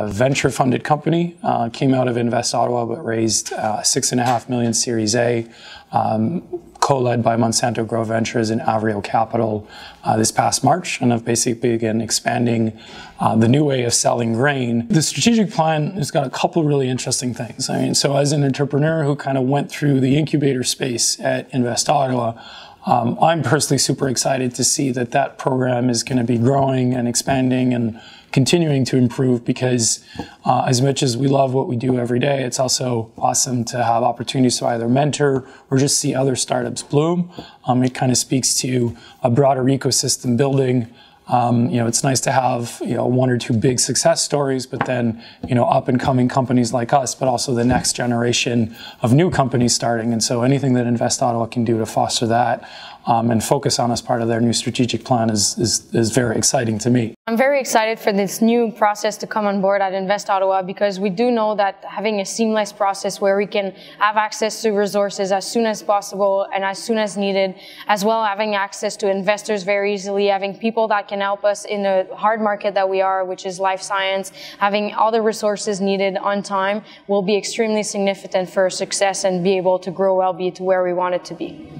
uh, venture-funded company. Uh, came out of Invest Ottawa, but raised uh, six and a half million Series A. Um, co-led by Monsanto Growth Ventures and Avrio Capital uh, this past March, and have basically begun expanding uh, the new way of selling grain. The strategic plan has got a couple really interesting things. I mean, so as an entrepreneur who kind of went through the incubator space at Invest Ottawa, um, I'm personally super excited to see that that program is going to be growing and expanding and continuing to improve because uh, as much as we love what we do every day, it's also awesome to have opportunities to either mentor or just see other startups bloom. Um, it kind of speaks to a broader ecosystem building. Um, you know, it's nice to have you know one or two big success stories, but then you know up and coming companies like us, but also the next generation of new companies starting. And so anything that Invest Ottawa can do to foster that um, and focus on as part of their new strategic plan is, is, is very exciting to me. I'm very excited for this new process to come on board at Invest Ottawa because we do know that having a seamless process where we can have access to resources as soon as possible and as soon as needed, as well having access to investors very easily, having people that can help us in the hard market that we are, which is life science, having all the resources needed on time will be extremely significant for success and be able to grow well, be to where we want it to be.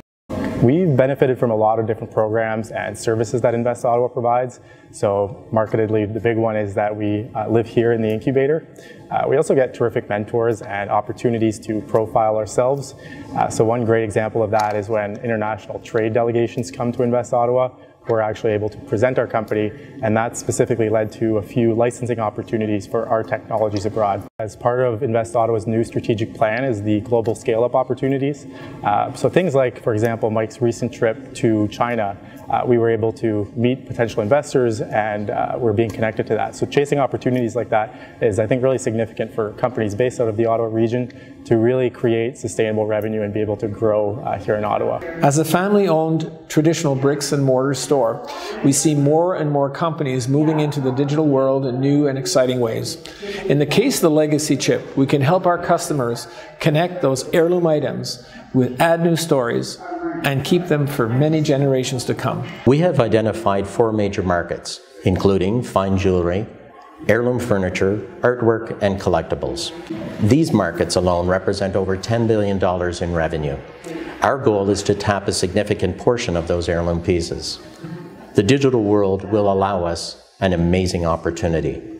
We've benefited from a lot of different programs and services that Invest Ottawa provides. So marketedly, the big one is that we uh, live here in the incubator. Uh, we also get terrific mentors and opportunities to profile ourselves. Uh, so one great example of that is when international trade delegations come to Invest Ottawa we're actually able to present our company, and that specifically led to a few licensing opportunities for our technologies abroad. As part of Invest Ottawa's new strategic plan is the global scale-up opportunities. Uh, so things like, for example, Mike's recent trip to China uh, we were able to meet potential investors and uh, we're being connected to that. So chasing opportunities like that is, I think, really significant for companies based out of the Ottawa region to really create sustainable revenue and be able to grow uh, here in Ottawa. As a family-owned traditional bricks and mortar store, we see more and more companies moving into the digital world in new and exciting ways. In the case of the legacy chip, we can help our customers connect those heirloom items with add new stories and keep them for many generations to come. We have identified four major markets, including fine jewelry, heirloom furniture, artwork, and collectibles. These markets alone represent over $10 billion in revenue. Our goal is to tap a significant portion of those heirloom pieces. The digital world will allow us an amazing opportunity.